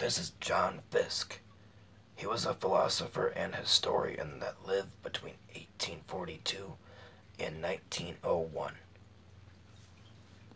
This is John Fiske. He was a philosopher and historian that lived between 1842 and 1901.